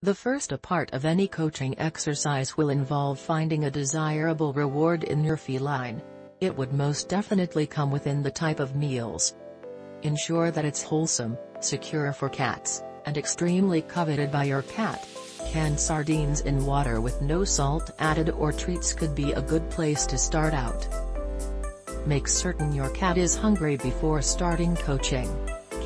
The first part of any coaching exercise will involve finding a desirable reward in your feline. It would most definitely come within the type of meals. Ensure that it's wholesome, secure for cats, and extremely coveted by your cat. Canned sardines in water with no salt added or treats could be a good place to start out. Make certain your cat is hungry before starting coaching.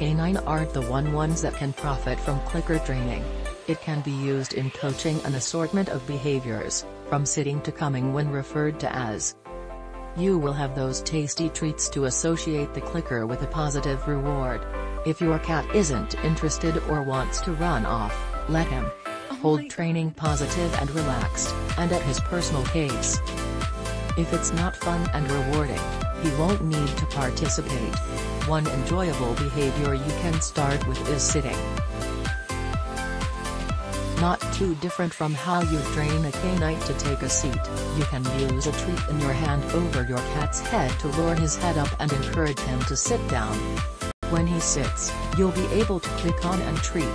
Canine aren't the one ones that can profit from clicker training. It can be used in coaching an assortment of behaviors, from sitting to coming when referred to as. You will have those tasty treats to associate the clicker with a positive reward. If your cat isn't interested or wants to run off, let him. Oh Hold training positive and relaxed, and at his personal pace. If it's not fun and rewarding, he won't need to participate. One enjoyable behavior you can start with is sitting. Not too different from how you train a canine to take a seat, you can use a treat in your hand over your cat's head to lure his head up and encourage him to sit down. When he sits, you'll be able to click on and treat.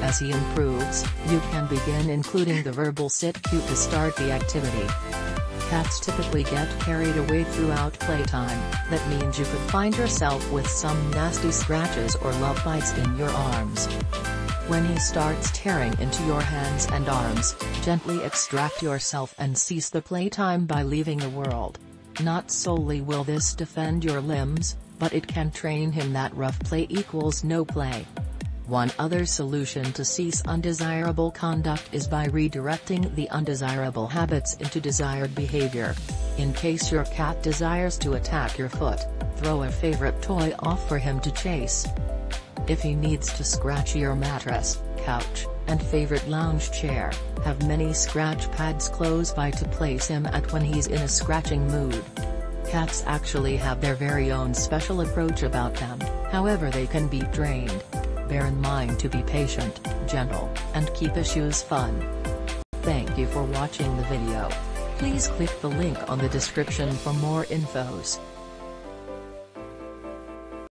As he improves, you can begin including the verbal sit cue to start the activity. Cats typically get carried away throughout playtime, that means you could find yourself with some nasty scratches or love bites in your arms. When he starts tearing into your hands and arms, gently extract yourself and cease the playtime by leaving the world. Not solely will this defend your limbs, but it can train him that rough play equals no play. One other solution to cease undesirable conduct is by redirecting the undesirable habits into desired behavior. In case your cat desires to attack your foot, throw a favorite toy off for him to chase. If he needs to scratch your mattress, couch, and favorite lounge chair, have many scratch pads close by to place him at when he's in a scratching mood. Cats actually have their very own special approach about them, however they can be trained. Bear in mind to be patient, gentle, and keep issues fun. Thank you for watching the video. Please click the link on the description for more infos.